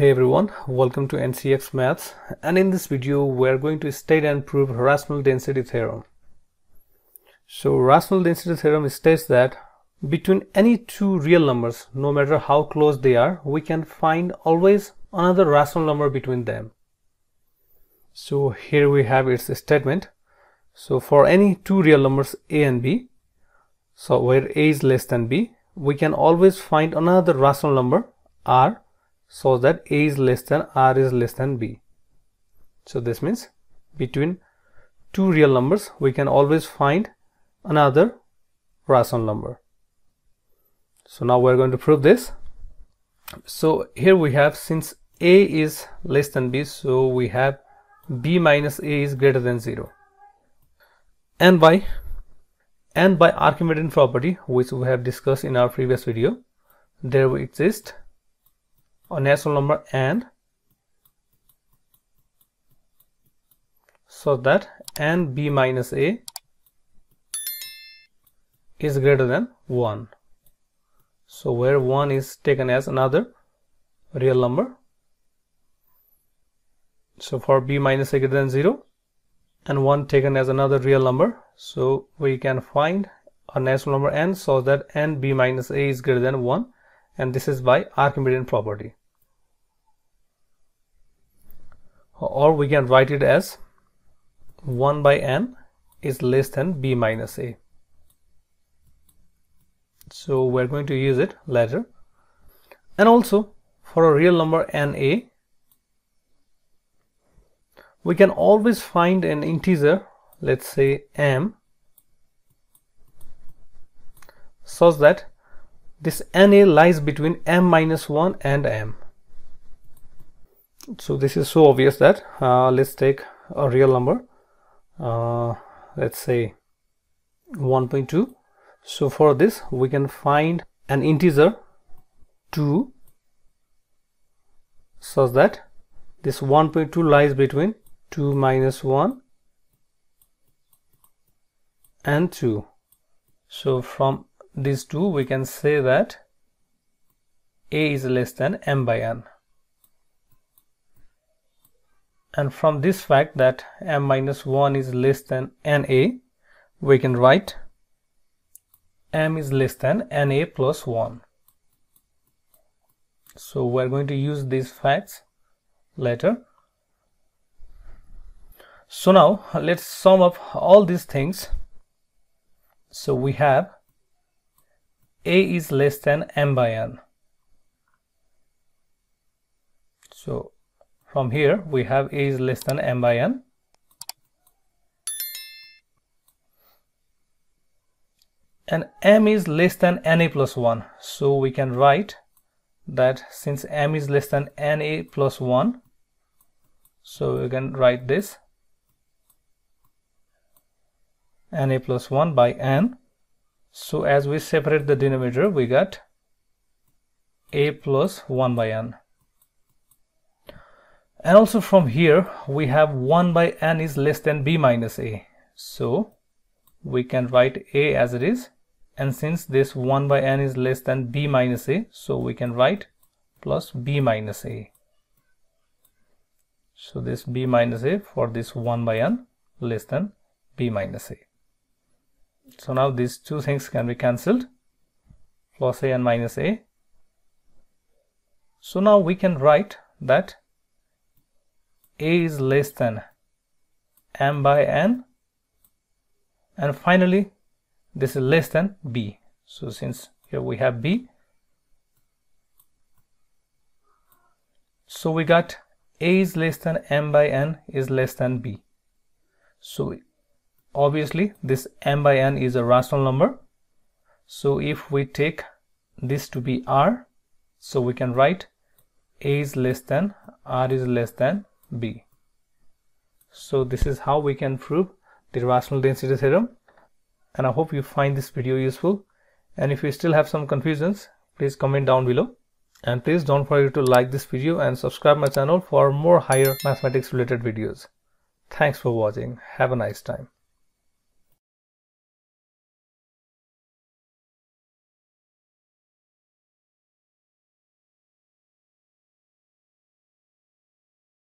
Hey everyone, welcome to NCX Maths and in this video we are going to state and prove rational density theorem. So rational density theorem states that between any two real numbers, no matter how close they are, we can find always another rational number between them. So here we have its statement. So for any two real numbers a and b, so where a is less than b, we can always find another rational number r so that a is less than r is less than b. So this means between two real numbers we can always find another rational number. So now we're going to prove this. So here we have since a is less than b so we have b minus a is greater than 0 and by and by Archimedean property which we have discussed in our previous video there will a natural number and. So that n b minus a is greater than 1 so where 1 is taken as another real number. So for b minus a greater than 0 and 1 taken as another real number. So we can find a natural number n so that n b minus a is greater than 1 and this is by Archimedean property or we can write it as 1 by n is less than b minus a. So we're going to use it later. And also for a real number na we can always find an integer let's say m such that this na lies between m minus 1 and m so this is so obvious that uh, let's take a real number. Uh, let's say 1.2 so for this we can find an integer 2 such that this 1.2 lies between 2 minus 1 and 2 so from these two we can say that a is less than m by n and from this fact that m minus 1 is less than na we can write m is less than na plus 1 so we're going to use these facts later. So now let's sum up all these things. So we have a is less than m by n. So from here we have a is less than m by n. And m is less than na plus 1 so we can write that since m is less than na plus 1 so we can write this na plus 1 by n. So as we separate the denominator we got a plus 1 by n and also from here we have 1 by n is less than b minus a. So we can write a as it is. And since this 1 by n is less than b minus a so we can write plus b minus a. So this b minus a for this 1 by n less than b minus a. So now these two things can be cancelled. Plus a and minus a. So now we can write that a is less than m by n. And finally this is less than b. So since here we have b so we got a is less than m by n is less than b. So obviously this m by n is a rational number. So if we take this to be r so we can write a is less than r is less than b. So this is how we can prove the rational density theorem and I hope you find this video useful and if you still have some confusions please comment down below and please don't forget to like this video and subscribe my channel for more higher mathematics related videos. Thanks for watching. Have a nice time.